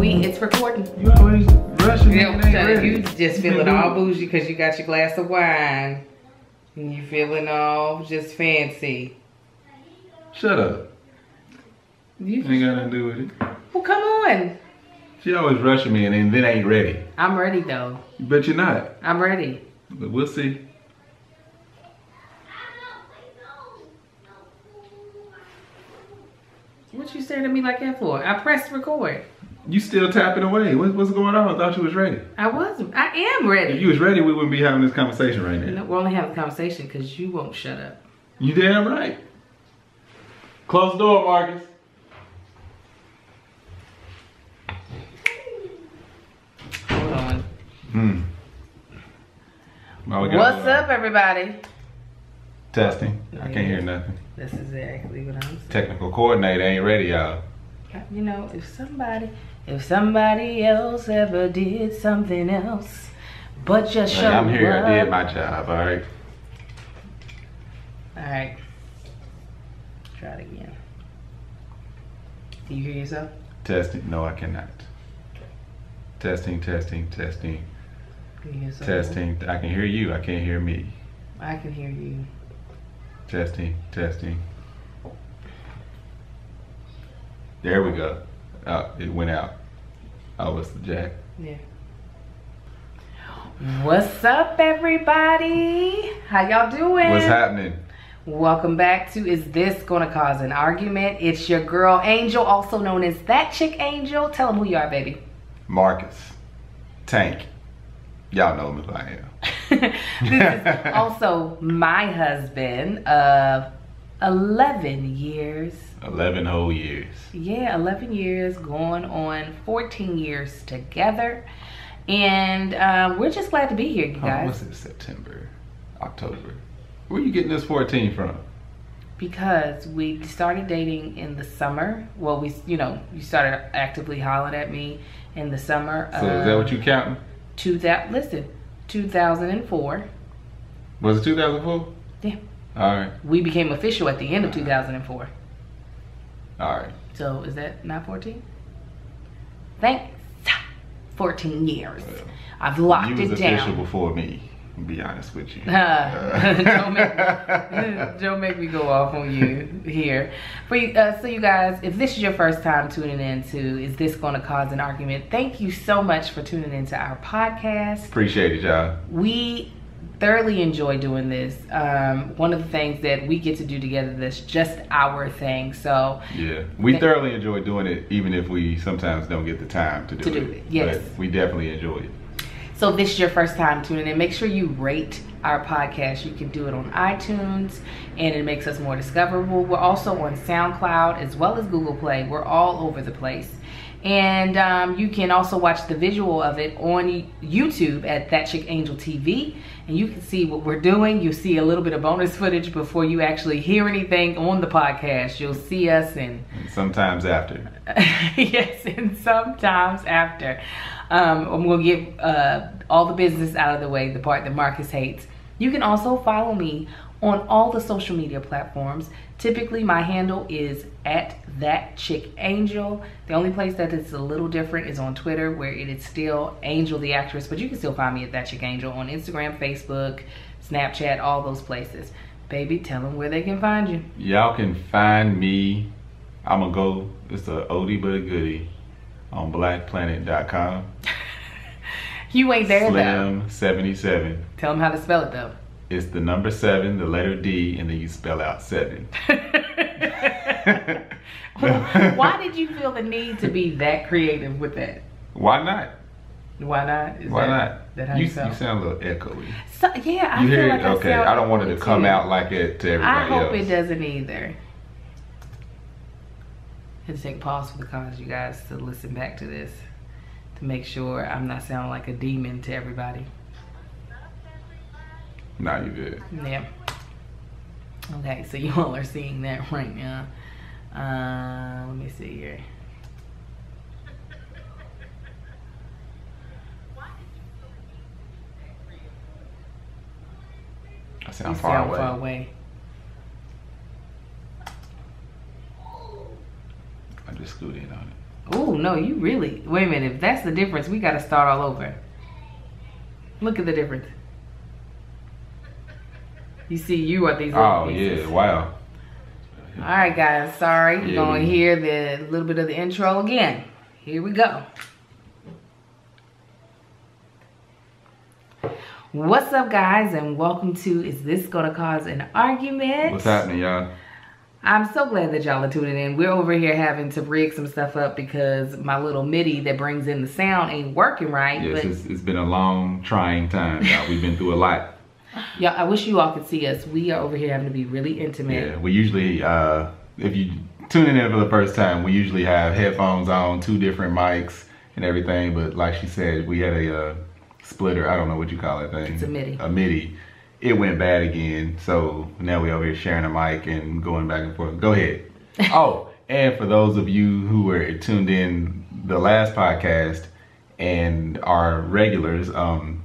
we it's recording. You always rushing Yeah, and ain't you just feeling all bougie because you got your glass of wine. And you feeling all just fancy. Shut up. You, Ain't got nothing to do with it. well, come on. She always rushing me and then, then ain't ready. I'm ready though. But you're not. I'm ready. But we'll see. What you staring at me like that for? I pressed record. You still tapping away. What, what's going on? I thought you was ready. I wasn't. I am ready. If you was ready, we wouldn't be having this conversation right now. No, we're only having a conversation because you won't shut up. You damn right. Close the door, Marcus. Hold on. Hmm. Oh, we What's up, everybody? Testing. I can't hear nothing. That's exactly what I'm saying. Technical coordinator ain't ready, y'all. You know, if somebody, if somebody else ever did something else, but just Hey, show I'm here. up. I did my job. All right. All right. Try it again. Can you hear yourself? Testing. No, I cannot. Testing. Testing. Testing. Can you hear? Testing. I can hear you. I can't hear me. I can hear you. Testing. Testing. There we go. Oh, it went out. Oh, was the jack? Yeah. What's up, everybody? How y'all doing? What's happening? Welcome back to Is This Gonna Cause an Argument? It's your girl Angel, also known as That Chick Angel. Tell them who you are, baby. Marcus. Tank. Y'all know me who I am. this is also my husband of 11 years. 11 whole years. Yeah, 11 years, going on 14 years together. And um, we're just glad to be here, you Oh, guys. what's it? September, October. Where you getting this 14 from? because we started dating in the summer. Well, we, you know, you started actively hollering at me in the summer. So is that what you counting? Two that listen, 2004. Was it 2004? Yeah, All right. we became official at the end of 2004. All right. So is that not 14? Thanks. 14 years. Well, I've locked it down. you was official before me. Be honest with you. Uh, don't, make, don't make me go off on you here. For you, uh, so you guys, if this is your first time tuning in to Is This Going to Cause an Argument? Thank you so much for tuning into our podcast. Appreciate it, y'all. We thoroughly enjoy doing this. Um, one of the things that we get to do together that's just our thing. So Yeah, we Th- thoroughly enjoy doing it, even if we sometimes don't get the time to do, To it. do it, yes. But we definitely enjoy it. So if this is your first time tuning in, make sure you rate our podcast. You can do it on iTunes and it makes us more discoverable. We're also on SoundCloud as well as Google Play. We're all over the place. And um, you can also watch the visual of it on YouTube at That Chick Angel TV. And you can see what we're doing. You'll see a little bit of bonus footage before you actually hear anything on the podcast. You'll see us and And sometimes after. yes, and sometimes after. Um, I'm going to get uh, all the business out of the way, the part that Marcus hates. You can also follow me on all the social media platforms. Typically, my handle is at that chick angel. The only place that it's a little different is on Twitter, where it is still Angel the actress, but you can still find me at that chick angel on Instagram, Facebook, Snapchat, all those places. Baby, tell them where they can find you. Y'all can find me. I'm gonna go. It's a oldie but a goodie on blackplanet.com. You ain't there though. Slim77. Tell them how to spell it though. It's the number seven, the letter D, and then you spell out seven. Why did you feel the need to be that creative with that? Why not? Why not? Is Why that, not? That you, you, felt? you sound a little echoey. So, yeah, I you feel hear like it? I Okay, I don't want it to come too. out like it to everybody I hope else. it doesn't either. Had to take a pause for the cause, you guys, to listen back to this to make sure I'm not sounding like a demon to everybody. Nah, you good. Yeah. Okay, so you all are seeing that right now. Uh, let me see here. I sound far sound away. far away. I just scooted in on it. Oh no, you really. Wait a minute. If that's the difference, we got to start all over. Look at the difference. You see, you are these. Oh yeah! Wow. All right, guys. Sorry, you're Yeah. gonna hear the little bit of the intro again. Here we go. What's up, guys, and welcome to Is This Gonna Cause an Argument? What's happening, y'all? I'm so glad that y'all are tuning in. We're over here having to rig some stuff up because my little MIDI that brings in the sound ain't working right. Yes, but it's, it's been a long, trying time. Y'all. We've been through a lot. Yeah, I wish you all could see us. We are over here having to be really intimate. Yeah, we usually, uh, if you tune in for the first time, we usually have headphones on, two different mics and everything. But like she said, we had a uh, splitter. I don't know what you call that thing. It's a MIDI. A MIDI. It went bad again, so now we over here sharing a mic and going back and forth. Go ahead. oh, and for those of you who were tuned in the last podcast and are regulars, um,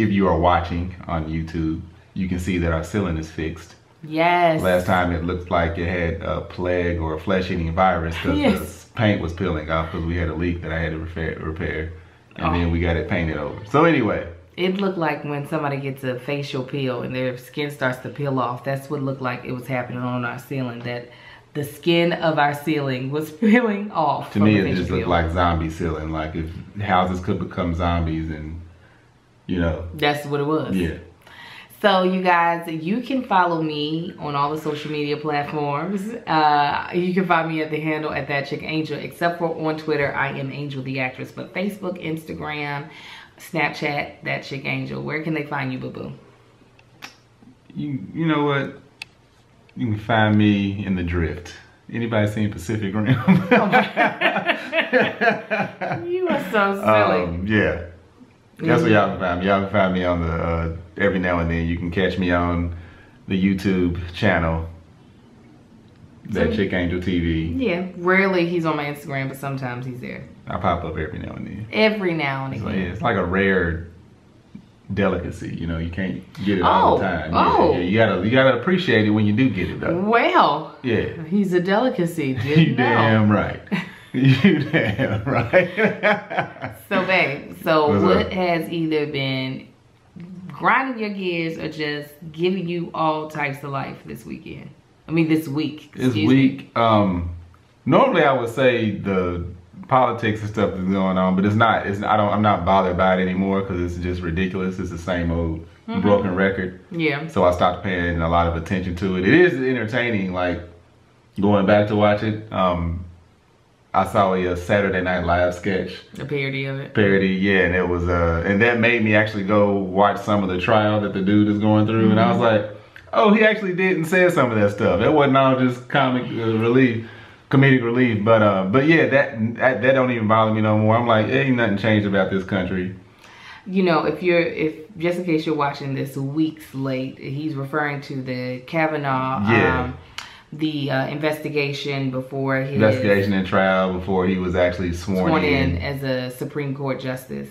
if you are watching on YouTube, you can see that our ceiling is fixed. Yes. Last time it looked like it had a plague or a flesh-eating virus because Yes. the paint was peeling off because we had a leak that I had to repair, repair. and Oh. then we got it painted over. So anyway, It looked like when somebody gets a facial peel and their skin starts to peel off. That's what it looked like it was happening on our ceiling. That the skin of our ceiling was peeling off. to me it just looked peel. like zombie ceiling. Like if houses could become zombies and you know, That's what it was. yeah. So you guys, you can follow me on all the social media platforms. Uh, you can find me at the handle at that chick angel, except for on Twitter, I am Angel the actress. But Facebook, Instagram, Snapchat, that chick angel. Where can they find you, boo boo? You you know what? You can find me in the drift. Anybody seen Pacific Rim? You are so silly. Um, yeah. That's where y'all can find me. Y'all can find me on the uh, every now and then. You can catch me on the YouTube channel, that So- Chick Angel TV. yeah, rarely he's on my Instagram, but sometimes he's there. I pop up every now and then. Every now and So, again. yeah, it's like a rare delicacy. You know, you can't get it all the Oh, time. oh. Yeah, yeah, you gotta you gotta appreciate it when you do get it though. Well, Yeah. he's a delicacy. You damn right. You damn right. So, babe, so What's what up? has either been grinding your gears or just giving you all types of life this weekend? I mean, this week. this excuse me. week, um, normally I would say the politics and stuff that's going on, but it's not. It's I don't. I'm not bothered by it anymore because it's just ridiculous. It's the same old Mm-hmm. broken record. Yeah. So I stopped paying a lot of attention to it. It is entertaining, like going back to watch it. Um, I saw a, Saturday Night Live sketch A parody of it. parody, yeah, and it was uh, and that made me actually go watch some of the trial that the dude is going through, and I was like, oh, he actually did and said some of that stuff. It wasn't all just comic uh, relief, comedic relief, but uh, but yeah, that, that that don't even bother me no more. I'm like, ain't nothing changed about this country. You know, if you're, if just in case you're watching this weeks late, he's referring to the Kavanaugh, Yeah. um, the uh, investigation before his Investigation and trial before he was actually sworn, sworn in. in as a Supreme Court justice.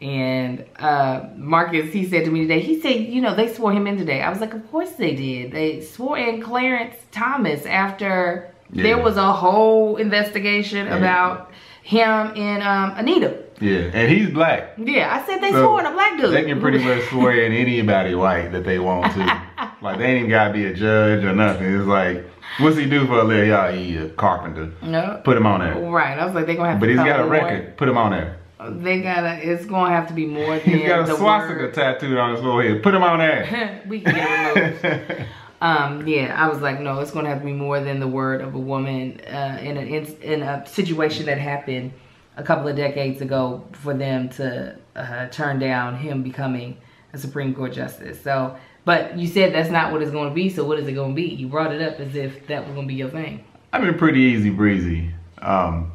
And uh, Marcus, he said to me today, he said, you know, they swore him in today. I was like, of course they did. They swore in Clarence Thomas after Yeah. there was a whole investigation Yeah. about him and um, Anita. Yeah, and he's black. Yeah, I said they So, swore in a black dude. They can pretty much swear in anybody white that they want to. like they ain't even gotta be a judge or nothing. It's like, what's he do for a living? Y'all, he a carpenter. No. Put him on there. Right. I was like, they're gonna have But to he's got a more- record. Put him on there. They gotta it's gonna have to be more than He's got a swastika word. tattooed on his forehead. Put him on there. we can get removed. Um, yeah, I was like, no, it's going to have to be more than the word of a woman uh, in, an, in, in a situation that happened a couple of decades ago for them to uh, turn down him becoming a Supreme Court justice. So, but you said that's not what it's going to be. So, what is it going to be? You brought it up as if that was going to be your thing. I've been pretty easy breezy. Um,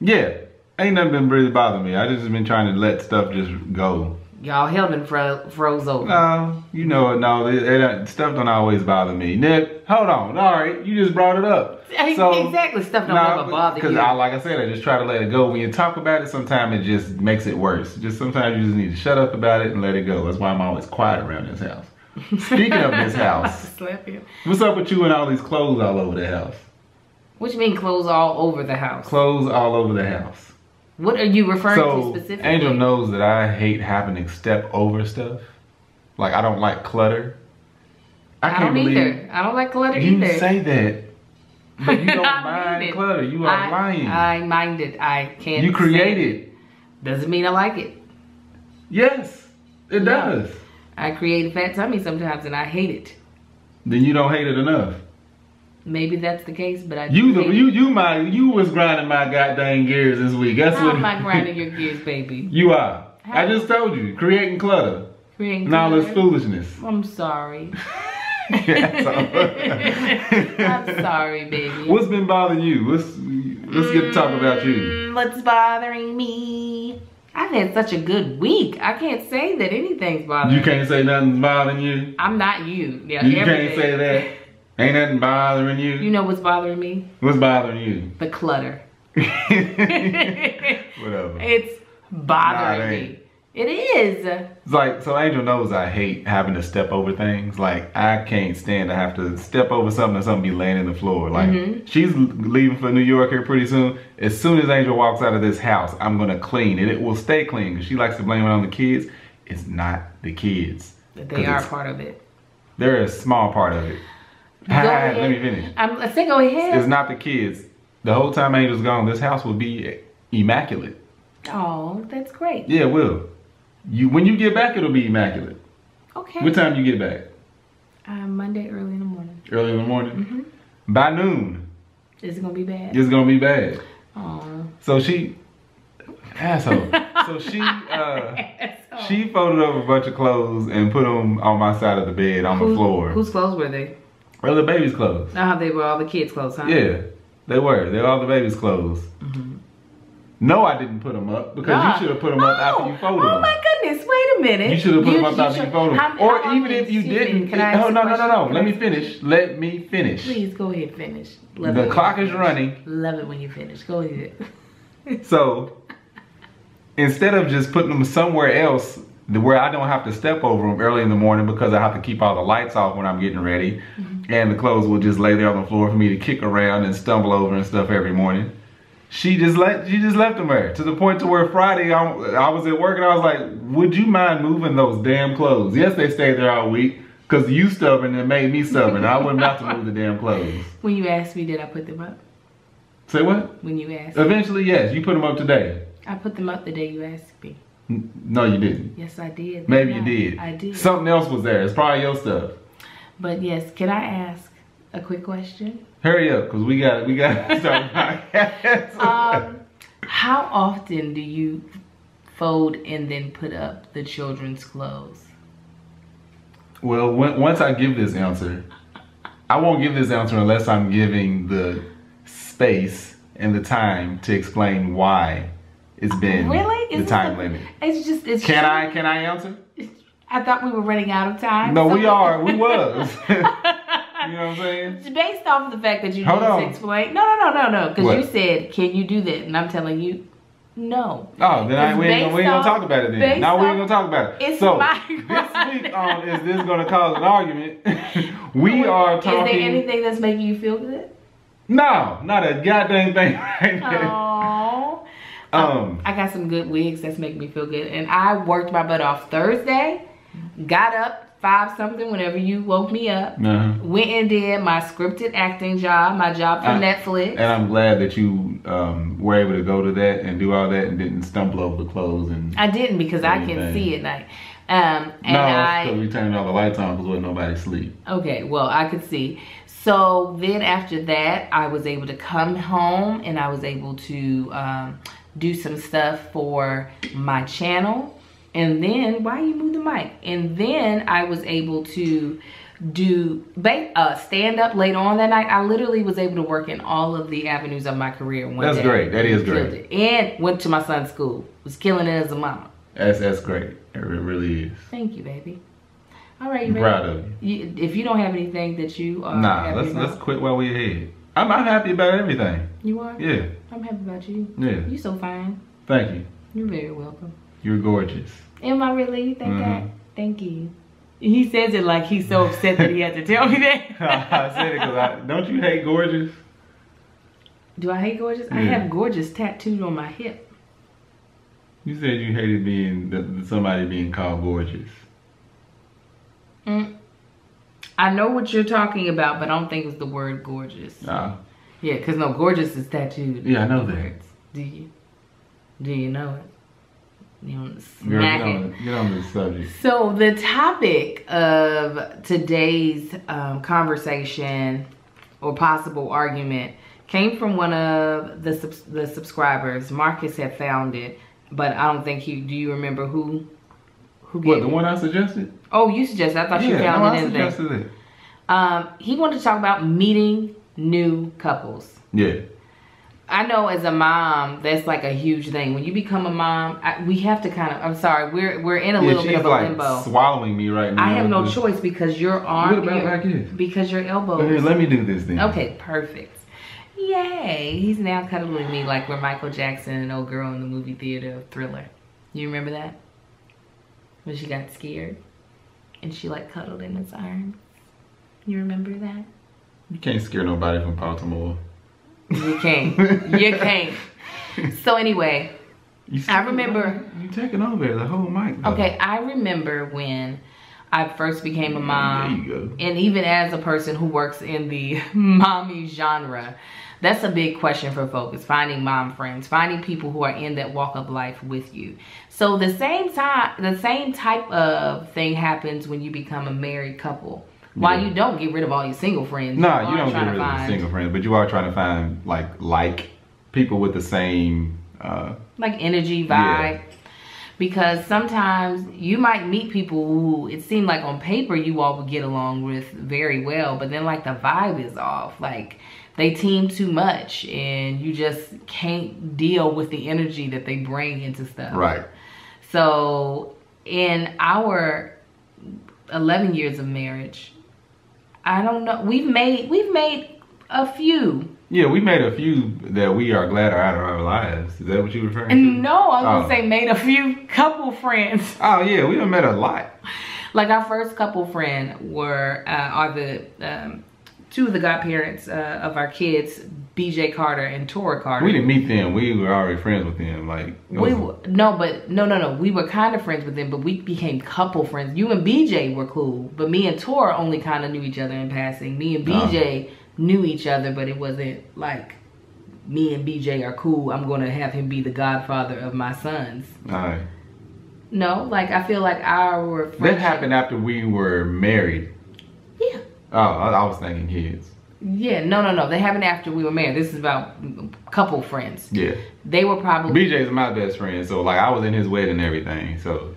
yeah, ain't nothing been really bothering me. I just been trying to let stuff just go. Y'all and fro- froze over. No, you know it. No, it, it, don't- stuff don't always bother me. Nip, hold on. All right, you just brought it up. exactly. Stuff don't ever bother Because you. I, like I said, I just try to let it go. When you talk about it, sometimes it just makes it worse. Just sometimes you just need to shut up about it and let it go. That's why I'm always quiet around this house. Speaking of this house, Slap what's up with you and all these clothes all over the house? What you mean clothes all over the house? Clothes all over the house. What are you referring So to specifically? Angel knows that I hate having to step over stuff. Like I don't like clutter. I, can't don't believe either. I don't like clutter You either. say that, but you don't mind it. clutter. You are I, lying. I mind it. I can't. you create it. it. Doesn't mean I like it. Yes, it does. I create a fat tummy sometimes and I hate it. Then you don't hate it enough. Maybe that's the case, but I You the you you my you was grinding my goddamn gears this week. That's How what am I grinding your gears, baby? you are. How? I just told you, creating clutter Creating and all this foolishness. I'm sorry. I'm sorry, baby. What's been bothering you? Let's let's get to talk about you. Mm, What's bothering me? I've had such a good week. I can't say that anything's bothering You can't say nothing's bothering you. I'm not you. Yeah, You can't say that. Ain't nothing bothering you. You know what's bothering me? What's bothering you? The clutter. Whatever. It's bothering Nah, it me. It is. It's like so Angel knows I hate having to step over things. Like I can't stand to have to step over something and something be laying in the floor. Like Mhm. she's leaving for New York here pretty soon. As soon as Angel walks out of this house, I'm gonna clean it. It will stay clean because she likes to blame it on the kids. It's not the kids. 'Cause they are part of it. They're a small part of it. Go Ah, ahead. Let me finish. I'm, let's say go ahead. It's not the kids. The whole time Angel's gone, this house will be immaculate. Oh, that's great. Yeah, it will. You when you get back, it'll be immaculate. Okay. What time you get back? Uh, Monday early in the morning. Early in the morning. Mm-hmm. By noon, It's gonna be bad? it's gonna be bad. Oh. So she, asshole. so she, uh, she folded up a bunch of clothes and put them on my side of the bed on the floor. Whose clothes were they? Well, the baby's clothes. Oh, they were all the kids' clothes, huh? Yeah, they were. They were all the baby's clothes. Mhm. No, I didn't put them up because Ah. you should have put them up after you folded them. Oh my goodness! Wait a minute. You should have put them up after you folded them. Or how even if you didn't. Can I oh, no, no, no, no. Let me finish. Let me finish. Please go ahead, finish. Love The clock you is finish. running. Love it when you finish. Go ahead. So instead of just putting them somewhere else where I don't have to step over them early in the morning because I have to keep all the lights off when I'm getting ready, mm-hmm. and the clothes will just lay there on the floor for me to kick around and stumble over and stuff every morning. She just let she just left them there to the point to where Friday I, I was at work and I was like, "Would you mind moving those damn clothes?" Yes, they stayed there all week because you stubborn and made me stubborn. I wouldn't have to move the damn clothes. When you asked me, did I put them up? Say what? When you asked, Eventually, yes, you put them up today. I put them up the day you asked me. No, you didn't. Yes, I did. Maybe Yeah, you did. I did. Something else was there. It's probably your stuff. But yes, can I ask a quick question? Hurry up, cause we got we got to start. podcast. Um, how often do you fold and then put up the children's clothes? well, when, once I give this answer, I won't give this answer unless I'm giving the space and the time to explain why it's been Really? the time a- limit. It's just it's. Can true. I can I answer? I thought we were running out of time. No, so- we are. We was. you know what I'm saying? It's based off of the fact that you Hold just on. No, no, no, no, no. Because you said, "Can you do that?" And I'm telling you, no. Oh, then I, we ain't, gonna- we ain't gonna talk about it then. Now we ain't gonna talk about it. It's so my this week on is this gonna cause an argument? we are talking. Is there anything that's making you feel good? No, not a goddamn thing right now. Um, I got some good wigs that's making me feel good. And I worked my butt off Thursday, got up five something whenever you woke me up, uh-huh. went and did my scripted acting job, my job for I- Netflix. and I'm glad that you um, were able to go to that and do all that and didn't stumble over the clothes and. I didn't because I can see at night. Um, and no, I because we turned all the lights on because wasn't nobody sleep. Okay, well, I could see. So then after that, I was able to come home and I was able to um, do some stuff for my channel. And then, why you move the mic? And then I was able to do uh, stand up later on that night. I literally was able to work in all of the avenues of my career one That's day. great. That is great. it. And went to my son's school. Was killing it as a mama. That's that's great. It really is. Thank you, baby. All right, you proud of you. You, if you don't have anything that you are Nah, let's let's quit while we're ahead. I'm I'm happy about everything. you are. Yeah, I'm happy about you. yeah. You're so fine. Thank you. You're very welcome. You're gorgeous. Am I really? Thank Mhm. God. Thank you. He says it like he's so upset that he had to tell me that. I said it because I don't you hate gorgeous? Do I hate gorgeous? I have gorgeous tattooed on my hip. You said you hated being the, the- somebody being called gorgeous. Mm. I know what you're talking about, but I don't think it's the word gorgeous. Ah, Yeah, because no, gorgeous is tattooed. Yeah, I know that. words. Do you? Do you know it? You don't girl, smack get it. on, get on the subject. So the topic of today's um, conversation or possible argument came from one of the the subscribers. Marcus had found it, but I don't think he. Do you remember who? Who What the one I suggested? Oh, you suggested. I thought you yeah, found no, it I in there. suggested it. Um, he wanted to talk about meeting new couples. Yeah, I know as a mom, that's like a huge thing. When you become a mom, I, we have to kind of. I'm sorry, we're we're in a yeah. little bit of a like limbo. swallowing me right now. I have no choice because your arm. What about your-? Because your elbow. let me do this then. Okay, perfect. Yay! He's now cuddling me like we're Michael Jackson and old girl in the movie theater of Thriller. You remember that? When she got scared and she like cuddled in his arms. You remember that? You can't scare nobody from Baltimore. You can't. you can't. So anyway, I remember- You taking over the whole mic. though. okay, I remember when I first became a mom. There you go. and even as a person who works in the mommy genre that's a big question for folks is finding mom friends finding people who are in that walk of life with you so the same time the same type of thing happens when you become a married couple while Yeah. you don't get rid of all your single friends No, are you don't get rid of the find, single friends, but you are trying to find like like people with the same. uh like energy vibe Yeah. because sometimes you might meet people who it seemed like on paper you all would get along with very well but then like the vibe is off like they team too much and you just can't deal with the energy that they bring into stuff Right. so in our 11 years of marriage i don't know we've made we've made a few Yeah, we made a few that we are glad are out of our lives. Is that what you referring to? no i was gonna Oh. say made a few couple friends Oh yeah, we done met a lot. like our first couple friend were uh, are the um, two of the godparents uh, of our kids, BJ Carter and Tora Carter. We didn't meet them. We were already friends with them. Like We was- w- no, but no, no, no. We were kind of friends with them, but we became couple friends. You and BJ were cool, but me and Tora only kind of knew each other in passing. Me and BJ knew each other, but it wasn't like me and BJ are cool. I'm gonna have him be the godfather of my sons. all right. No, like I feel like our That happened after we were married. Oh, I, I was thinking kids. Yeah, no, no, no. They happened after we were married. This is about couple friends. Yeah. They were probably BJ's my best friend, so like I was in his wedding and everything. So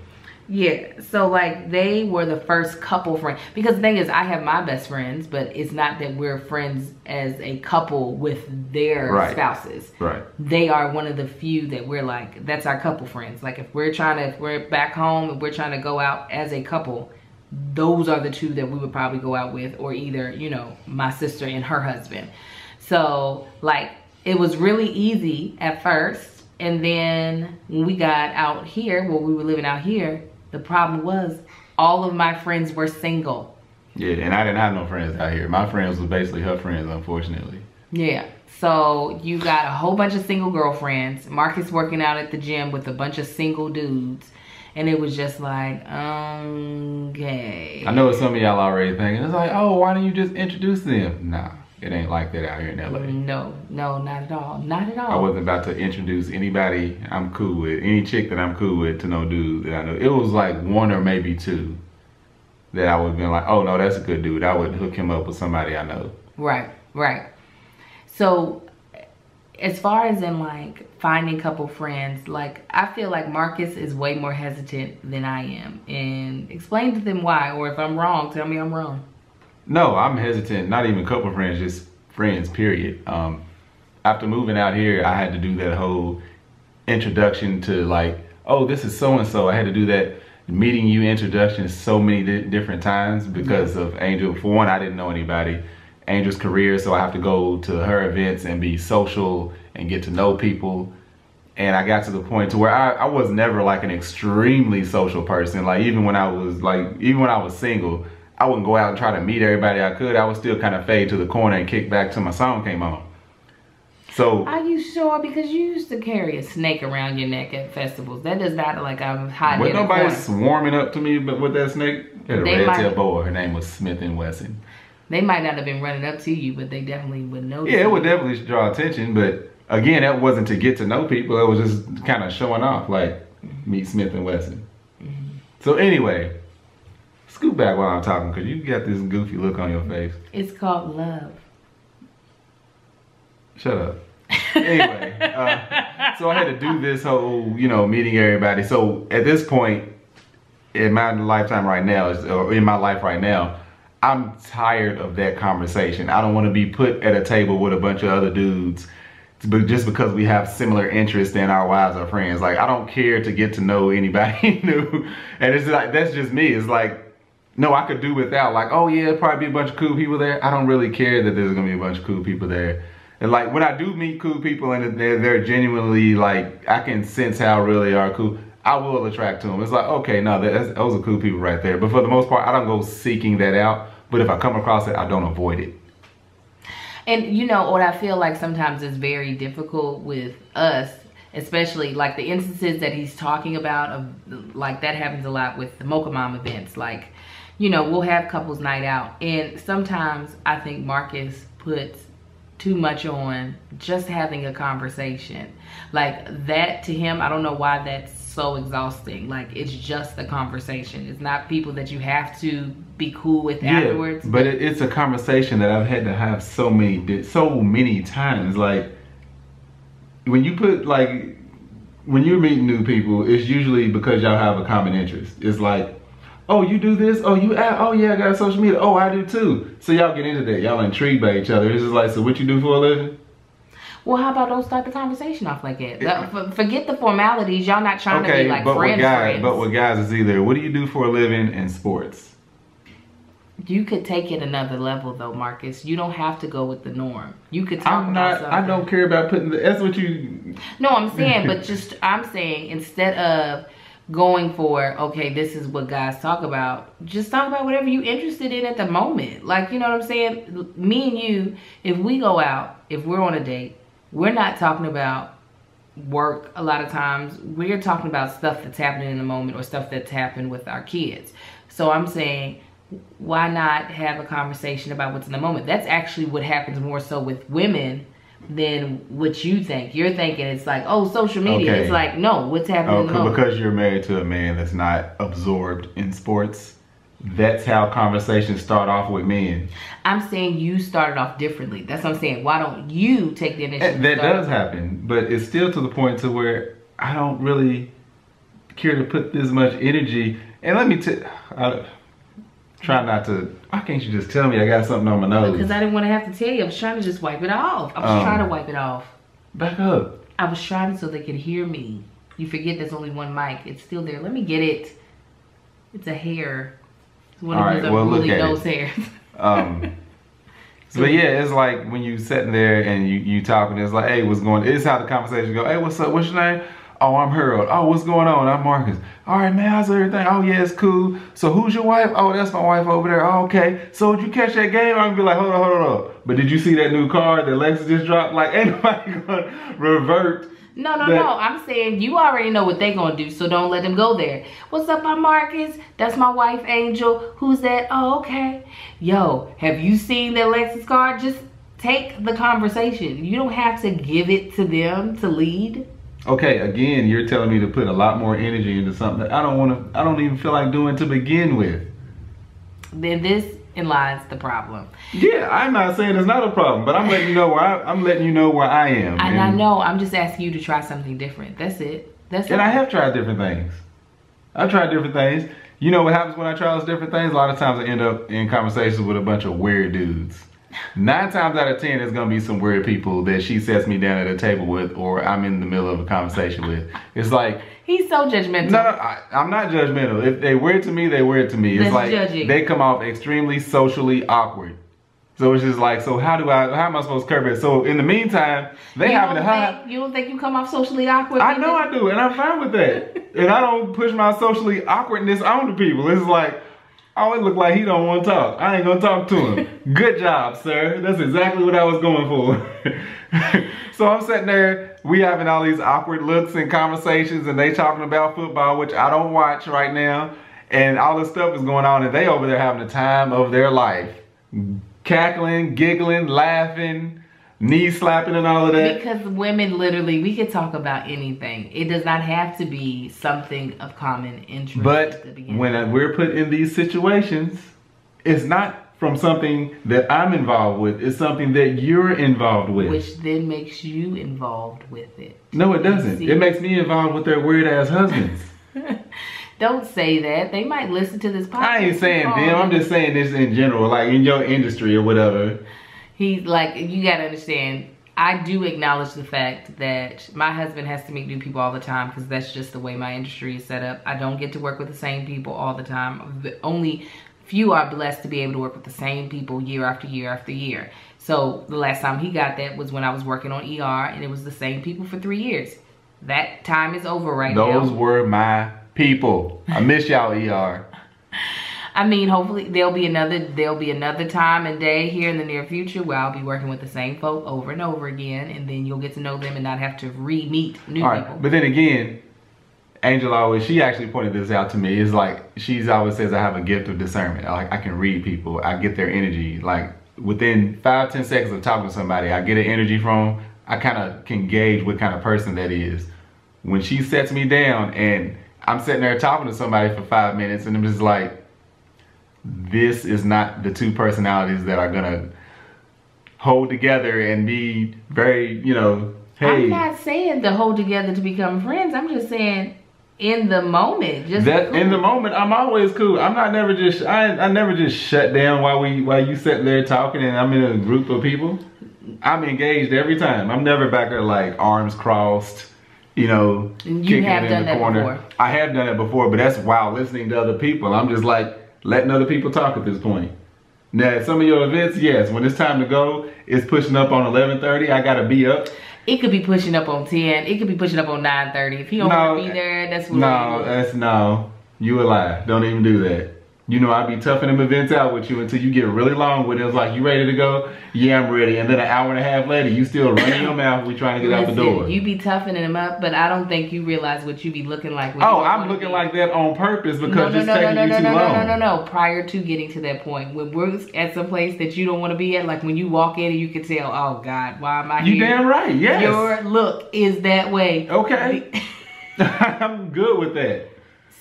yeah. So like they were the first couple friend because the thing is, I have my best friends, but it's not that we're friends as a couple with their Right. spouses. right. They are one of the few that we're like that's our couple friends. Like if we're trying to, if we're back home, if we're trying to go out as a couple, those are the two that we would probably go out with, or either you know my sister and her husband. So like it was really easy at first, and then when we got out here, well, we were living out here. The problem was all of my friends were single. Yeah, and I didn't have no friends out here. My friends was basically her friends, unfortunately. Yeah. So you got a whole bunch of single girlfriends. Marcus working out at the gym with a bunch of single dudes. And it was just like, okay. I know what some of y'all already thinking. It's like, oh, why don't you just introduce them? Nah, it ain't like that out here in LA. No, no, not at all. Not at all. I wasn't about to introduce anybody I'm cool with, any chick that I'm cool with to no dude that I know. It was like one or maybe two that I would have been like, oh no, that's a good dude. I would hook him up with somebody I know. Right, right. So as far as in like finding couple friends, like I feel like Marcus is way more hesitant than I am. And explain to them why, or if I'm wrong, tell me I'm wrong. No, I'm hesitant. Not even couple friends, just friends. Period. Um, after moving out here, I had to do that whole introduction to like, oh, this is so and so. I had to do that meeting you introduction so many di- different times because of Angel. For one, I didn't know anybody. Angel's career, so I have to go to her events and be social and get to know people. And I got to the point to where I, I was never like an extremely social person. Like even when I was like, even when I was single, I wouldn't go out and try to meet everybody I could. I would still kind of fade to the corner and kick back till my song came on. So Are you sure? Because you used to carry a snake around your neck at festivals. That does not like I'm hiding was in nobody swarming up to me but with that snake? Had a red tail boa. Her name was Smith and Wesson. They might not have been running up to you, but they definitely would notice. Yeah, it would definitely draw attention, but again, that wasn't to get to know people. It was just kind of showing off, like meet Smith and Wesson. So anyway, scoot back while I'm talking because you got this goofy look on your face. It's called love. Shut up. anyway, uh, so I had to do this whole, you know, meeting everybody. So at this point in my lifetime right now, is- or in my life right now, I'm tired of that conversation. I don't want to be put at a table with a bunch of other dudes, but just because we have similar interests and our wives are friends. Like I don't care to get to know anybody new, and it's like that's just me. It's like. No, I could do without. Like, oh yeah, probably be a bunch of cool people there. I don't really care that there's gonna be a bunch of cool people there. And like when I do meet cool people and they're, they're genuinely like, I can sense how really are cool. I will attract to them. It's like, okay, no, those are cool people right there. But for the most part, I don't go seeking that out. But if I come across it, I don't avoid it. And you know what I feel like sometimes is very difficult with us, especially like the instances that he's talking about of like that happens a lot with the Mocha Mom events. Like, you know, we'll have couples night out and sometimes I think Marcus puts too much on just having a conversation. Like that to him, I don't know why that's so exhausting. Like it's just a conversation. It's not people that you have to be cool with afterwards. but it, it's a conversation that I've had to have so many, so many times. Like when you put like when you're meeting new people, it's usually because y'all have a common interest. It's like, oh, you do this. Oh, you. add- Oh, yeah, I got social media. Oh, I do too. So y'all get into that. Y'all intrigued by each other. It's just like, so what you do for a living? Well, how about don't start the conversation off like that? F- forget the formalities. Y'all not trying to be like but friends. with guys, friends. but with guys, it's either what do you do for a living and sports. you could take it another level though, Marcus. You don't have to go with the norm. You could talk I'm about not. something. I don't care about putting. The, that's what you. No, I'm saying, but just I'm saying instead of going for okay, this is what guys talk about. Just talk about whatever you're interested in at the moment. Like you know what I'm saying. Me and you, if we go out, if we're on a date, we're not talking about work a lot of times. We're talking about stuff that's happening in the moment or stuff that's happened with our kids. So I'm saying why not have a conversation about what's in the moment? That's actually what happens more so with women than what you think. You're thinking it's like, oh, social media. Okay. It's like, no, what's happening in the Oh, moment? because you're married to a man that's not absorbed in sports. That's how conversations start off with men. I'm saying you started off differently. That's what I'm saying. Why don't you take the initiative? That does happen, but it's still to the point to where I don't really care to put this much energy. And let me tell, try not to. Why can't you just tell me I got something on my nose? Because I didn't want to have to tell you. I was trying to just wipe it off. I was Um, trying to wipe it off. Back up. I was trying so they could hear me. You forget there's only one mic. It's still there. Let me get it. It's a hair. One All of right, those well, look at it. Um, so, but yeah, it's like when you sitting there and you you talking. It's like, hey, what's going? It's how the conversation go. Hey, what's up? What's your name? Oh, I'm Harold. Oh, what's going on? I'm Marcus. All right, man. How's everything? Oh, yeah, it's cool. So who's your wife? Oh, that's my wife over there. Oh, okay. So did you catch that game? I'm gonna be like, hold on, hold on, hold on. But did you see that new car that Lexus just dropped? Like, ain't nobody gonna revert. No, no, But- no. I'm saying you already know what they gonna do, so don't let them go there. What's up, I'm Marcus? That's my wife, Angel. Who's that? Oh, okay. Yo, have you seen that Lexus car? Just take the conversation. You don't have to give it to them to lead. Okay, again, you're telling me to put a lot more energy into something that I don't want to. I don't even feel like doing to begin with. Then this in lies the problem. Yeah, I'm not saying it's not a problem, but I'm letting you know where I, I'm letting you know where I am. And I know I'm just asking you to try something different. That's it. That's And it. I have tried different things. I've tried different things. You know what happens when I try those different things? A lot of times I end up in conversations with a bunch of weird dudes. Nine times out of ten, there's gonna be some weird people that she sets me down at a table with, or I'm in the middle of a conversation with. It's like, He's so judgmental. no, I, I'm not judgmental. If they weird to me, they weird to me. It's That's like they come off extremely socially awkward. So it's just like, so how do I? How am I supposed to curb it? So in the meantime, they you having hide. you don't think you come off socially awkward? I know I do, and I'm fine with that. and I don't push my socially awkwardness onto people. It's like, Oh, it look like he don't want to talk. I ain't gonna talk to him. Good job, sir. That's exactly what I was going for. so I'm sitting there, we having all these awkward looks and conversations and they talking about football, which I don't watch right now. And all this stuff is going on and they over there having the time of their life. Cackling, giggling, laughing, knee slapping and all of that. Because women literally, we could talk about anything. It does not have to be something of common interest. at But when we're put in these situations, it's not from something that I'm involved with. It's something that you're involved with. which then makes you involved with it. no, it doesn't. It makes me involved with their weird ass husbands. Don't say that. They might listen to this podcast. I ain't saying them. I'm just saying this in general, like in your industry or whatever. He's like, you gotta understand. I do acknowledge the fact that my husband has to meet new people all the time because that's just the way my industry is set up. I don't get to work with the same people all the time. The- Only few are blessed to be able to work with the same people year after year after year. So the last time he got that was when I was working on ER, and it was the same people for three years. That time is over right Those now. Those were my people. I miss y'all, ER. I mean, hopefully there'll be another there'll be another time and day here in the near future where I'll be working with the same folk over and over again, and then you'll get to know them and not have to re-meet new All right, people. but then again, Angel always she actually pointed this out to me. It's like she's always says I have a gift of discernment. Like I can read people. I get their energy. Like within five ten seconds of talking to somebody, I get an energy from. I kind of can gauge what kind of person that is. When she sets me down and I'm sitting there talking to somebody for five minutes, and I'm just like, this is not the two personalities that are gonna hold together and be very, you know, hey. I'm not saying to hold together to become friends. I'm just saying in the moment, just That be in the moment, I'm always cool. I'm not never just I I never just shut down while we while you sitting there talking and I'm in a group of people. I'm engaged every time. I'm never back there like arms crossed, you know, you kicking have it done in the that corner. before. I have done it before, but that's while listening to other people. I'm just like letting other people talk at this point. Now, at some of your events, yes, when it's time to go, it's pushing up on 11:30. I gotta be up. It could be pushing up on ten. It could be pushing up on nine thirty. If he don't No, want to be there, that's what No, that's no. You a lie. Don't even do that. You know I'd be toughing them events out with you until you get really long with it. It's like you ready to go? Yeah, I'm ready. And then an hour and a half later, you still running your mouth. We trying to get out the door. You be toughening him up, but I don't think you realize what you be looking like. When oh, I'm looking like that on purpose because no, no, it's no, no, taking no, you no, too no, long. no, no, no, no. Prior to getting to that point, when we're at some place that you don't want to be at, like when you walk in and you can tell, oh God, why am I You here? damn right. Yes. Your look is that way. Okay. I'm good with that.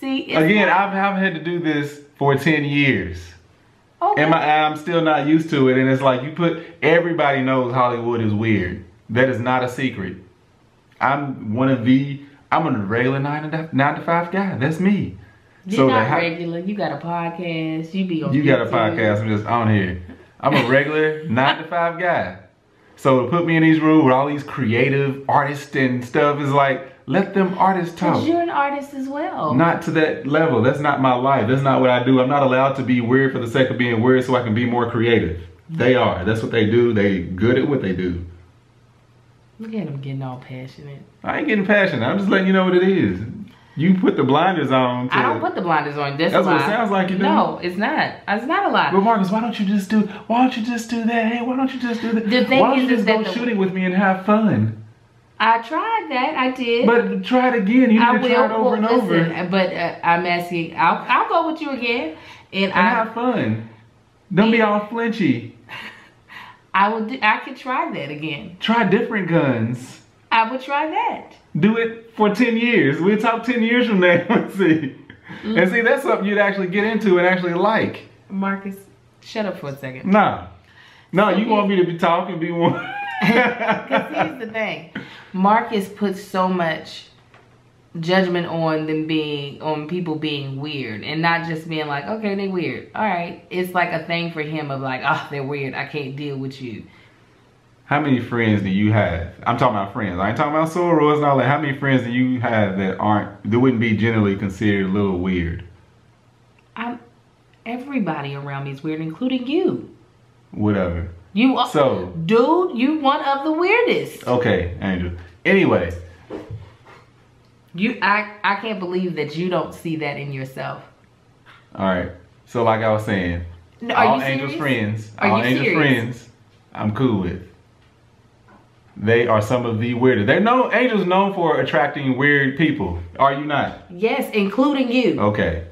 See, it's Again, I've, I've had to do this for 10 years. okay. And my, I'm still not used to it. And it's like you put everybody knows Hollywood is weird. That is not a secret. I'm one of the I'm a regular nine to nine to five guy. That's me. You're so not regular. You got a podcast. You be on. you got a podcast. I'm just on here. I'm a regular nine to five guy. So to put me in these rooms with all these creative artists and stuff is like let them artists But talk. you're an artist as well. Not to that level. That's not my life. That's not what I do. I'm not allowed to be weird for the sake of being weird so I can be more creative. They are. That's what they do. They good at what they do. Look at him getting all passionate. I ain't getting passionate. I'm just letting you know what it is. You put the blinders on. I don't put the blinders on. That's, what it sounds like you do. No, it's not. It's not a lie. But Marcus, why don't you just do? Why don't you just do that? Hey, why don't you just do that? The thing why don't is- you just go the- shooting with me and have fun? I tried that. I did. But try it again. You need I to will. try it over well, and over listen, But uh, I'm asking. I'll, I'll go with you again, and I have fun. Don't be all flinchy. I will. Do, I could try that again. Try different guns. I would try that. Do it for 10 years. We'll talk 10 years from now and see. And see, that's something you'd actually get into and actually like. Marcus, shut up for a second. Nah. No, you Okay. want me to be talking, be one. Because here's the thing, Marcus puts so much judgment on them being on people being weird and not just being like, okay, they weird. All right, it's like a thing for him of like, oh, they're weird. I can't deal with you. How many friends do you have? I'm talking about friends. I ain't talking about sorors and all that. How many friends do you have that aren't, that wouldn't be generally considered a little weird? I'm everybody around me is weird, including you. Whatever. You are, So, dude, you one of the weirdest. okay, Angel. Anyway, You, I, I can't believe that you don't see that in yourself. all right. So like I was saying, No, are all angels friends, Are all angels serious? friends, I'm cool with. They are some of the weirdest. They're known angels known for attracting weird people. Are you not? Yes, including you. Okay.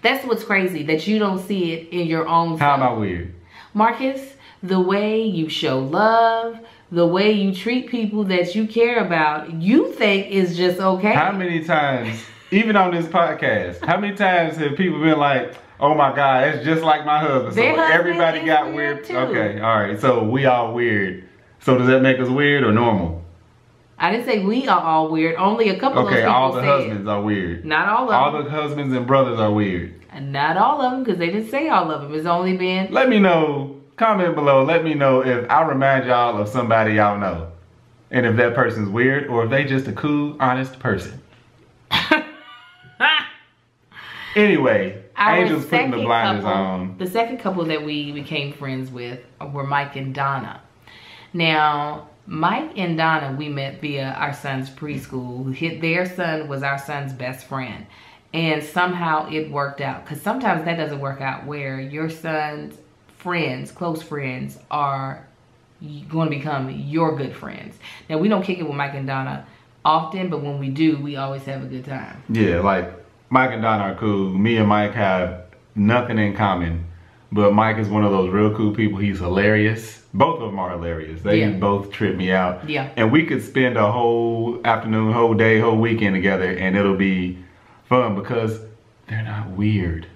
That's what's crazy that you don't see it in your own. How am self. I weird? Marcus, the way you show love, the way you treat people that you care about, you think is just okay. How many times, even on this podcast, how many times have people been like, "Oh my God, it's just like my husband"? So husband everybody got weird, too. Okay, all right. So we all weird. So does that make us weird or normal? I didn't say we are all weird. Only a couple of Okay, those people all the said. husbands are weird. Not all of All them. All the husbands and brothers are weird. And Not all of them, because they didn't say all of them. It's only been Let me know. Comment below. Let me know if I remind y'all of somebody y'all know, and if that person's weird or if they just a cool, honest person. Anyway, Our angels putting the second blinders couple- on. The second couple that we became friends with were Mike and Donna. Now, Mike and Donna, we met via our son's preschool. Their son was our son's best friend. And somehow it worked out. Because sometimes that doesn't work out where your son's friends, close friends, are going to become your good friends. Now, we don't kick it with Mike and Donna often, but when we do, we always have a good time. Yeah, like Mike and Donna are cool. Me and Mike have nothing in common, but Mike is one of those real cool people. He's hilarious. Both of them are hilarious. They Yeah. both trip me out. Yeah. And we could spend a whole afternoon, whole day, whole weekend together, and it'll be fun because they're not weird.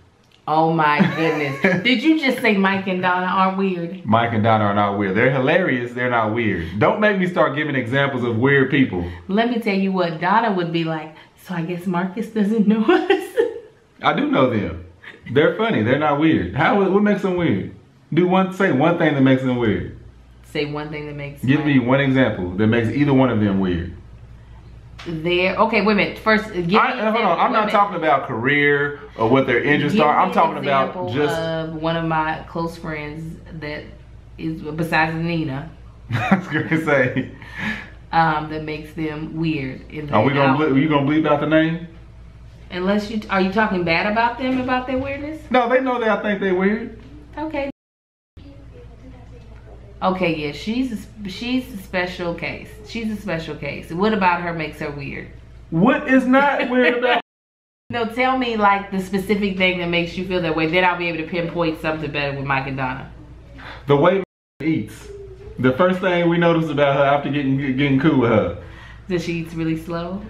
Oh my goodness. Did you just say Mike and Donna are weird? Mike and Donna are not weird. They're hilarious. They're not weird. Don't make me start giving examples of weird people. Let me tell you what Donna would be like. So I guess Marcus doesn't know us. I do know them. They're funny. They're not weird. How? What makes them weird? Do one. Say one thing that makes them weird. say one thing that makes Give me one example that makes either one of them weird. There. Okay, wait a minute. First, give me. I, hold on. I'm not talking about career or what their interests are. I'm talking about just. of one of my close friends that is besides Nina. I was gonna say. Um, that makes them weird. And Are we gonna? Ble- you gonna bleep out the name? Unless you are you talking bad about them about their weirdness? No, they know that I think they're weird. Okay. Okay, yeah, she's a, she's a special case. She's a special case. What about her makes her weird? What is not weird about? No, tell me like the specific thing that makes you feel that way. Then I'll be able to pinpoint something better with Mike and Donna. The way eats. The first thing we noticed about her after getting getting cool with her. That she eats really slow.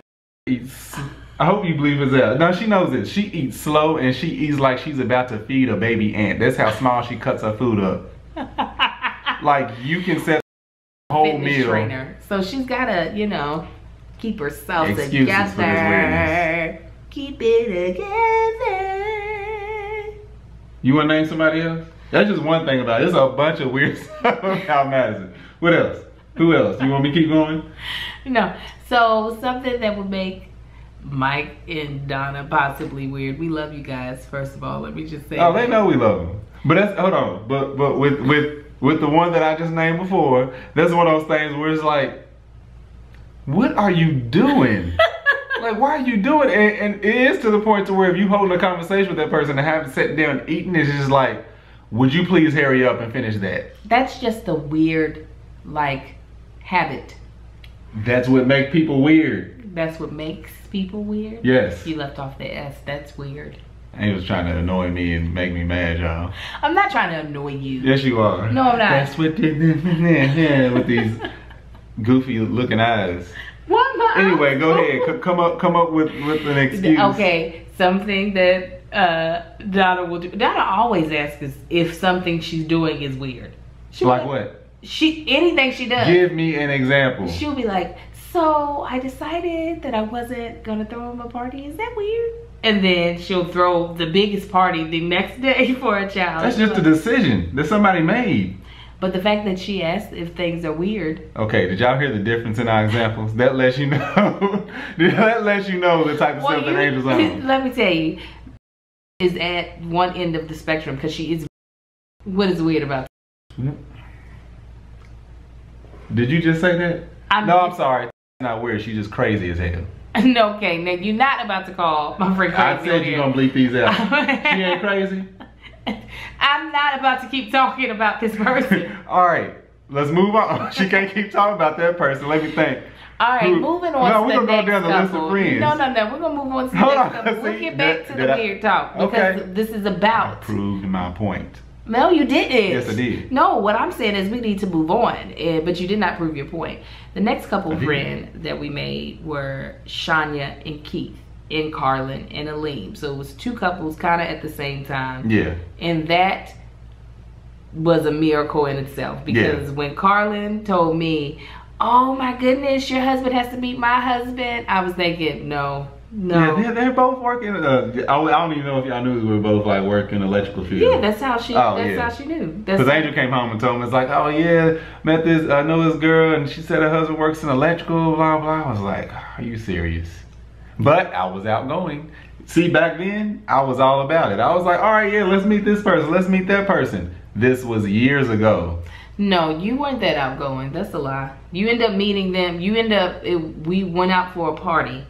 Eats. I hope you believe it's that. No, she knows it. She eats slow and she eats like she's about to feed a baby ant. That's how small she cuts her food up. like you can set a whole meal. trainer. So she's gotta, you know, keep herself Excuses together. Keep it together. You want to name somebody else? That's just one thing about it. There's a bunch of weird stuff about Madison. What else? Who else? You want me to keep going? No. So something that would make Mike and Donna possibly weird. We love you guys, first of all. Let me just say Oh, they know we love them. But that's hold on. But but with with with the one that I just named before, that's one of those things where it's like, what are you doing? like, why are you doing it? And, and it is to the point to where if you holding a conversation with that person and haven't sat down and eaten, it's just like, would you please hurry up and finish that? That's just a weird, like, habit. That's what make people weird. That's what makes people weird. Yes. You left off the S. That's weird. Angel's trying to annoy me and make me mad, y'all. I'm not trying to annoy you. Yes, you are. No, I'm not. That's what they with these goofy looking eyes. What I- Anyway, go ahead. Come up, come up with with an excuse. Okay, something that uh, Donna will do. Donna always asks us if something she's doing is weird. She Like what? She anything she does. Give me an example. She'll be like, "So I decided that I wasn't gonna throw him a party. Is that weird?" And then she'll throw the biggest party the next day for a child. That's just a decision that somebody made. But the fact that she asked if things are weird, Okay, did y'all hear the difference in our examples? That lets you know. that lets you know the type of stuff that Angel's on. let me tell you, is at one end of the spectrum because she is. What is weird about? Did you just say that? I'm- no, I'm sorry. Not weird. She's just crazy as hell. no, okay, now you're not about to call my friend crazy. I said you're gonna bleep these out. she ain't crazy. I'm not about to keep talking about this person. All right, let's move on. she can't keep talking about that person. Let me think. All right, Who- moving on No, to we're gonna go down the list of friends. No, no, no. We're gonna move on to the Hold next on, couple. We'll get back did- to the I- weird talk because Okay. this is about. Proved my point. No, you didn't. Yes, I did. No, what I'm saying is we need to move on, eh, but you did not prove your point. The next couple friends that we made were Shania and Keith, and Carlin and Aleem. So it was two couples kind of at the same time. Yeah. And that was a miracle in itself because when Carlin told me, "Oh my goodness, your husband has to meet my husband," I was thinking, "No, no." Yeah, they're, they're both working. Uh, I, I don't even know if y'all knew we were both like working electrical field. Yeah, that's how she. Oh, that's yeah. how she knew. Because Angel came home and told me, it's like, oh yeah, met this, I know this girl, and she said her husband works in electrical, blah, blah. I was like, are you serious? But I was outgoing. See, back then, I was all about it. I was like, all right, yeah, let's meet this person, let's meet that person. This was years ago. No, you weren't that outgoing. That's a lie. You end up meeting them. You end up. It, we went out for a party,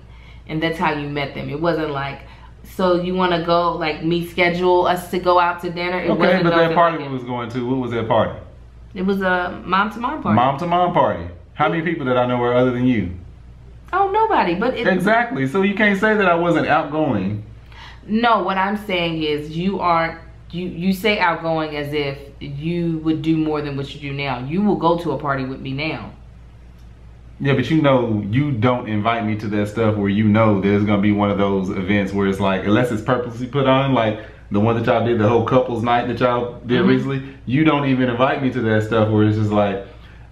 and that's how you met them. It wasn't like, so you want to go like me schedule us to go out to dinner. It Okay, but that party like we was going to, what was that party? it. was a mom to mom party. Mom to mom party. How many people did I know were other than you? Oh, nobody. But it, Exactly. So you can't say that I wasn't outgoing. no, what I'm saying is you aren't. You you say outgoing as if you would do more than what you do now. You will go to a party with me now. Yeah, but you know, you don't invite me to that stuff where you know there's gonna be one of those events where it's like, unless it's purposely put on, like the one that y'all did, the whole couples night that y'all did Mhm. recently. You don't even invite me to that stuff where it's just like,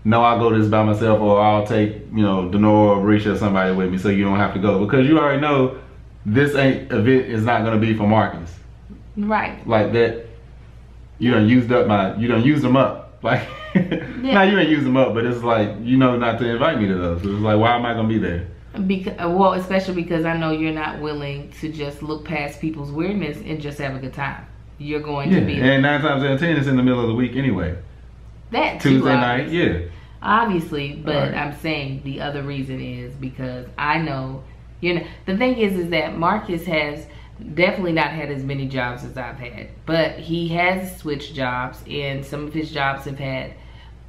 no, I'll go to this by myself, or I'll take you know Denora or Marisha or somebody with me, so you don't have to go because you already know this ain't event is not gonna be for Marcus Right. like that. You done used up my, you done used them up. Like, now you ain't use them up, but it's like you know not to invite me to those. So it's like, why am I gonna be there? Because, well, especially because I know you're not willing to just look past people's weirdness and just have a good time. You're going Yeah, to be and nine times out of ten, it's in the middle of the week anyway. that Tuesday night, yeah. Obviously, but Alright. I'm saying the other reason is because I know, you know, the thing is, is that Marcus has definitely not had as many jobs as I've had, but he has switched jobs, and some of his jobs have had,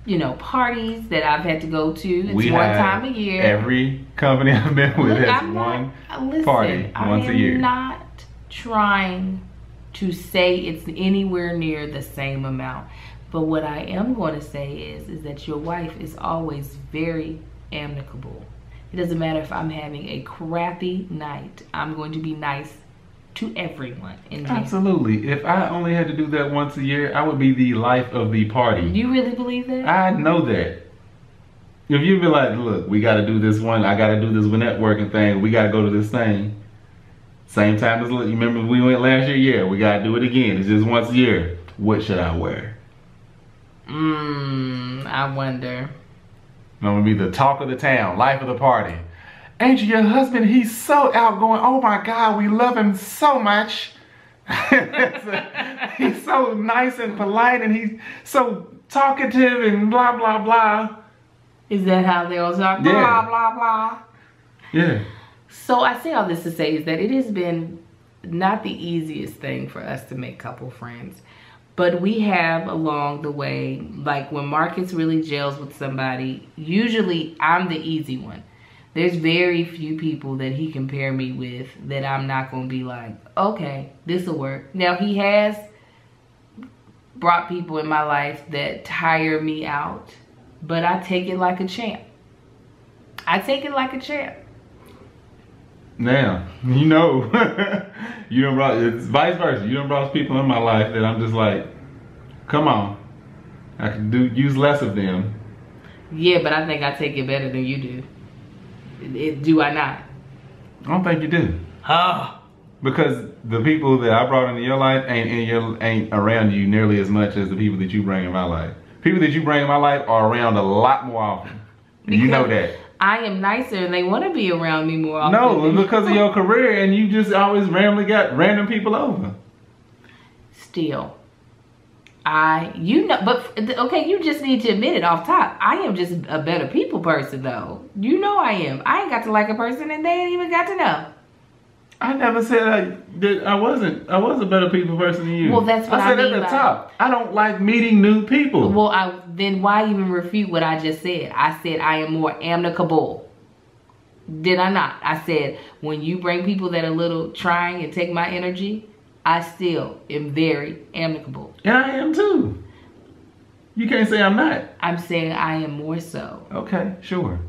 you know, parties that I've had to go to. It's one have time a year. Every company I've been with Look, has I'm one. not, listen, party once a year. not trying to say it's anywhere near the same amount. But what I am going to say is, is that your wife is always very amicable. It doesn't matter if I'm having a crappy night. I'm going to be nice to everyone. In. Absolutely. If I only had to do that once a year, I would be the life of the party. You really believe that? I know that. If you be like, look, we got to do this one, I got to do this networking thing, we got to go to this thing. Same time as, you remember we went last year? Yeah, we got to do it again. It's just once a year. What should I wear? Mmm, I wonder. I'm gonna be the talk of the town, life of the party. Angel, your husband, he's so outgoing. Oh my God, we love him so much. he's so nice and polite and he's so talkative and blah, blah, blah. Is that how they all talk? Yeah. Blah, blah, blah. Yeah. So I say all this to say is that it has been not the easiest thing for us to make couple friends. But we have along the way, like when Marcus really gels with somebody, usually I'm the easy one. There's very few people that he can pair me with that I'm not going to be like, okay, this will work. Now, he has brought people in my life that tire me out, but I take it like a champ. I take it like a champ. Now, you know, you don't brought, it's vice versa. You don't brought people in my life that I'm just like, come on. I can do use less of them. Yeah, but I think I take it better than you do. It- it- do I not? I don't think you do. Oh. Because the people that I brought into your life ain't in your ain't around you nearly as much as the people that you bring in my life. People that you bring in my life are around a lot more often. You know that. I am nicer and they want to be around me more often. No, because of your career and you just always randomly got random people over. Still. I, you know, but okay, you just need to admit it off top. I am just a better people person though. You know I am. I ain't got to like a person and they ain't even got to know. I never said I did. I wasn't. I was a better people person than you. Well, that's what I said I mean at the top. I don't like meeting new people. Well, I then why even refute what I just said? I said I am more amicable. Did I not? I said when you bring people that are a little trying and take my energy, I still am very amicable. and I am too. You can't say I'm not. I'm saying I am more so. Okay, sure.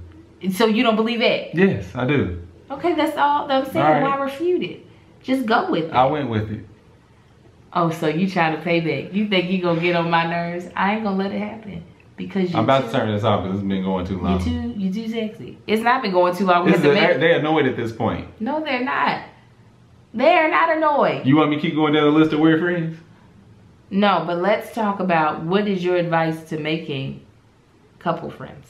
So you don't believe it? Yes, I do. Okay, that's all that I'm saying. Right. Why refute it? Just go with it. I went with it. Oh, so you trying to pay back? You think you gonna get on my nerves? I ain't gonna let it happen because you. I'm about too, to turn this off because it's been going too long. You too. You too sexy. It's not been going too long. We This had is to make- they're annoyed at this point. No, they're not. They're not annoyed. You want me to keep going down the list of weird friends? No, but let's talk about what is your advice to making couple friends?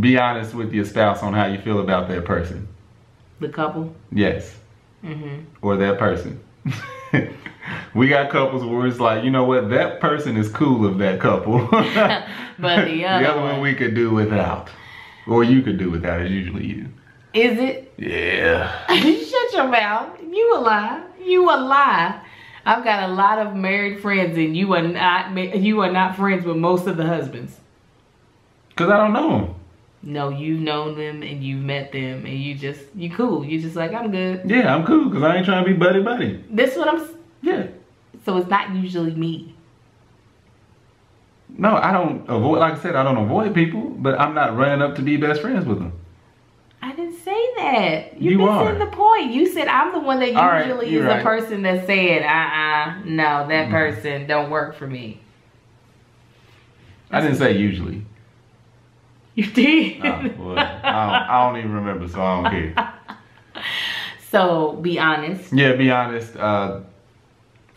Be honest with your spouse on how you feel about that person. The couple? Yes. Mm-hmm. or that person. we got couples where it's like, you know what, that person is cool of that couple. But the other one one- we could do without. Or you could do without, is usually you. Is it? Yeah. Shut your mouth. You a lie. You a lie. I've got a lot of married friends, and you are not. You are not friends with most of the husbands. Cause I don't know them. No, you've known them and you've met them, and you just you cool. You just like I'm good. Yeah, I'm cool because I ain't trying to be buddy buddy. This what I'm. Yeah. So it's not usually me. No, I don't avoid, like I said, I don't avoid people, but I'm not running up to be best friends with them. I didn't say that. You're You missing are. the point. You said I'm the one that usually you're is right. the person that said, uh-uh, no, that Mhm. person don't work for me. I didn't say usually. You did. Oh, well, I, don't, I don't even remember, so I don't care. so be honest. Yeah, be honest. Uh,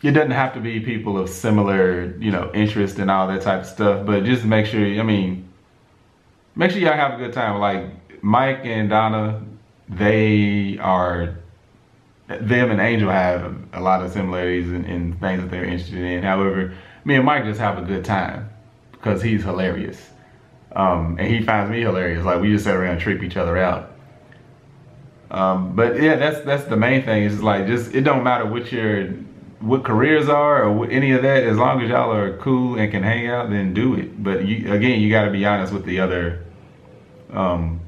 it doesn't have to be people of similar, you know, interest and all that type of stuff. But just make sure. I mean, make sure y'all have a good time. Like Mike and Donna, they are. Them and Angel have a lot of similarities in, in things that they're interested in. However, me and Mike just have a good time because he's hilarious, um, and he finds me hilarious. Like we just sit around and trip each other out. Um, but yeah, that's that's the main thing. Is like just it don't matter what your what careers are or what, any of that. As long as y'all are cool and can hang out, then do it. But you again, you got to be honest with the other, um,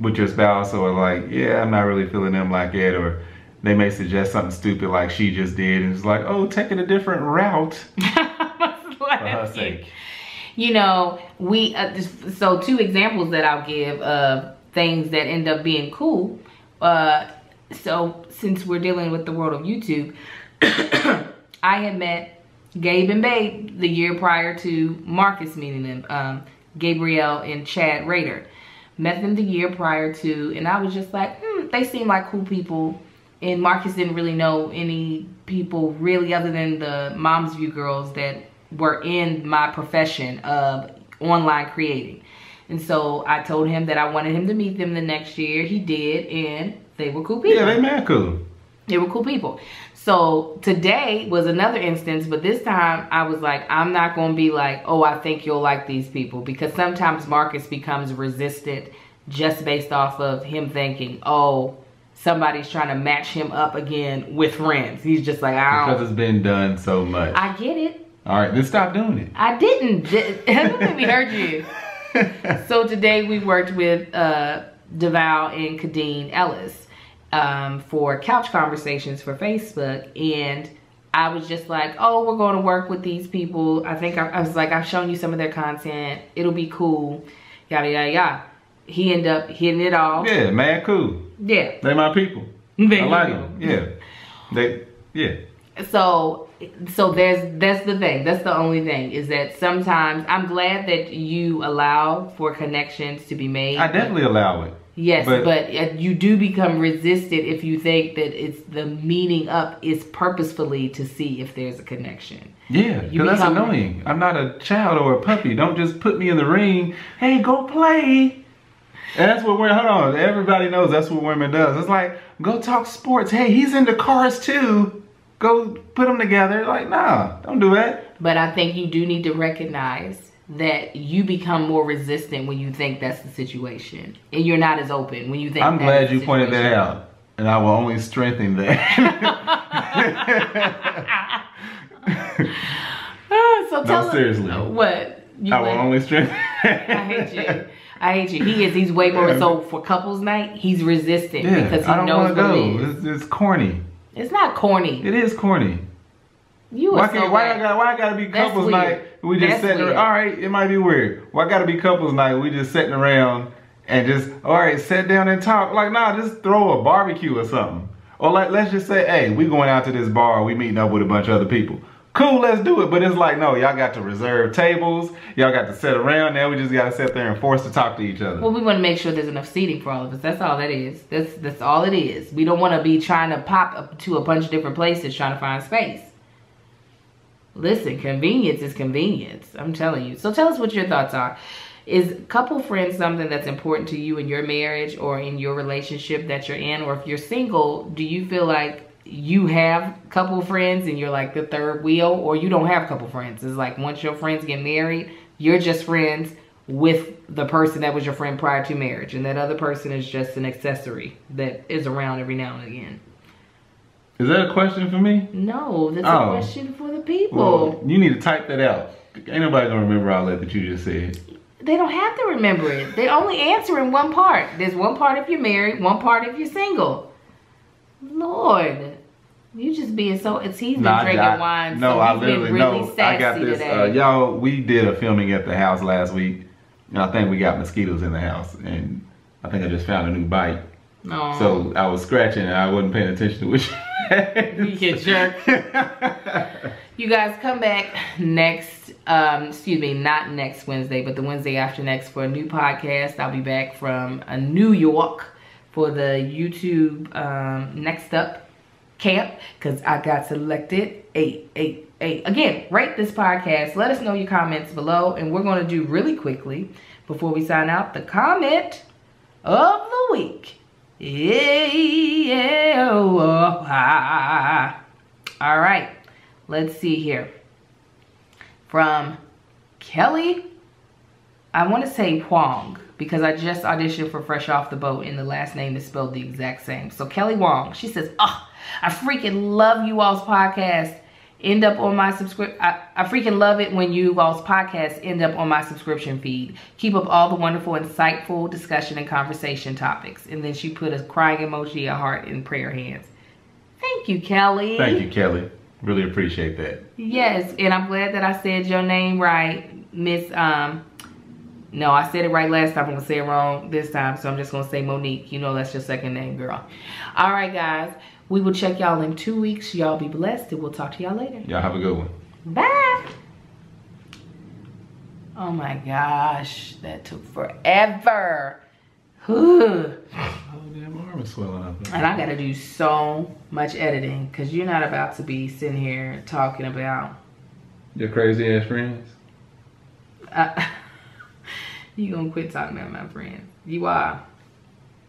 with your spouse or like, yeah, I'm not really feeling them like it, or they may suggest something stupid like she just did, and it's like, oh, taking a different route for her sake. You know, we uh, so two examples that I'll give of things that end up being cool. Uh, so since we're dealing with the world of YouTube, I had met Gabe and Babe the year prior to Marcus meeting them. Um, Gabrielle and Chad Rader met them the year prior to, and I was just like, hmm, they seem like cool people. And Marcus didn't really know any people really other than the Mom's View girls that were in my profession of online creating. And so I told him that I wanted him to meet them the next year. He did, and they were cool people. Yeah, they mad cool. They were cool people. So today was another instance, but this time I was like, I'm not going to be like, oh, I think you'll like these people. Because sometimes Marcus becomes resistant just based off of him thinking, oh, somebody's trying to match him up again with friends. He's just like, I don't. Because it's been done so much. I get it. All right, then stop doing it. I didn't. Me hurt you. so today we worked with uh, Devale and Khadeen Ellis um, for couch conversations for Facebook, and I was just like, "Oh, we're going to work with these people." I think I, I was like, "I've shown you some of their content. It'll be cool." Yada yada yada. He ended up hitting it off. Yeah, mad cool. Yeah. They're my people. They I my like people. them. Yeah. They, yeah. so so there's that's the thing that's the only thing is that sometimes i'm glad that you allow for connections to be made I definitely allow it. yes but- but, uh, you do become resistant if you think that it's the meeting up is purposefully to see if there's a connection Yeah, because that's annoying. I'm not a child or a puppy. Don't just put me in the ring. Hey, go play. And that's what we're, hold on. Everybody knows that's what women does. It's like, go talk sports. Hey, he's into cars too. Go put them together. Like, nah, don't do that. but i think you do need to recognize that you become more resistant when you think that's the situation and you're not as open when you think I'm glad you pointed that out. and I will only strengthen that. Ah, so No, tell us- seriously. What? You I will only strengthen. I hate you. I hate you. He is. He's way more so for couples night. He's resistant Yeah, because he I don't knows what go. it is. It's, it's corny. It's not corny. It is corny. You Why so why I bad. got why I gotta be couples night? We just That's sitting. weird. All right, it might be weird. Why gotta be couples night? We just sitting around and just all right, sit down and talk. Like nah, just throw a barbecue or something. Or like let's just say, hey, we going out to this bar. We meeting up with a bunch of other people. Cool, let's do it. But it's like no, y'all got to reserve tables. Y'all got to sit around. Now we just gotta sit there and force to talk to each other. Well, we want to make sure there's enough seating for all of us. That's all that is. That's that's all it is. We don't want to be trying to pop up to a bunch of different places trying to find space. Listen, convenience is convenience. I'm telling you. So tell us what your thoughts are. Is couple friends something that's important to you in your marriage or in your relationship that you're in? Or if you're single, do you feel like you have a couple friends and you're like the third wheel or you don't have a couple friends? It's like once your friends get married, you're just friends with the person that was your friend prior to marriage and that other person is just an accessory that is around every now and again. Is that a question for me? No, that's Oh. a question for the people. Well, you need to type that out. Ain't nobody gonna remember all that that you just said. They don't have to remember it. They only answer in one part. There's one part if you're married, one part if you're single. Lord, you just being so. It's he's been Nah, drinking I- wine. No, so I literally really no. I got this. today. Uh, y'all, we did a filming at the house last week, and I think we got mosquitoes in the house, and I think I just found a new bite. no, So I was scratching, and I wasn't paying attention to which. you get jerk. You guys come back next, um, excuse me, not next Wednesday, but the Wednesday after next for a new podcast. I'll be back from uh, New York for the YouTube um, Next Up camp because I got selected. Eight, eight, eight. Again, rate this podcast. Let us know your comments below, and we're going to do really quickly before we sign out the comment of the week. Yeah. All right, let's see here. From Kelly, I want to say Wong because I just auditioned for Fresh Off the Boat and the last name is spelled the exact same. So Kelly Wong, she says, "Oh, I freaking love you all's podcast. End up on my subscription. I, I freaking love it when you all's podcast end up on my subscription feed. Keep up all the wonderful, insightful discussion and conversation topics." And then she put a crying emoji, a heart, and prayer hands. Thank you, Kelly. Thank you, Kelly. Really appreciate that. Yes, and I'm glad that I said your name right, Miss. Um, no, I said it right last time. I'm gonna say it wrong this time, so I'm just gonna say Monique. You know that's your second name, girl. All right, guys. We will check y'all in two weeks. Y'all be blessed, and we'll talk to y'all later. Y'all have a good one. Bye. Oh my gosh, that took forever. Whew. Oh, damn arm is swelling up. And I gotta do so much editing because you're not about to be sitting here talking about Your crazy ass friends. Uh, you gonna quit talking about my friends. You are.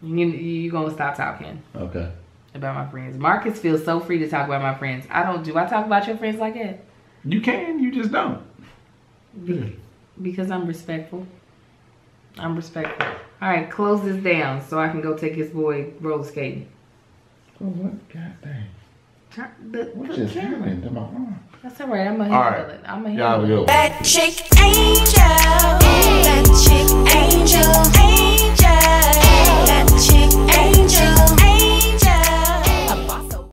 You you gonna stop talking Okay. about my friends. Marcus feels so free to talk about my friends. I don't. Do I talk about your friends like that? You can. You just don't. Be- because I'm respectful. I'm respectful. All right, close this down so I can go take his boy roller skating. Oh, what? God dang. The, What the just camera. happened to my arm? That's all right. I'm gonna All handle right. it. I'm gonna Y'all a handle it. one. That chick angel, that chick angel,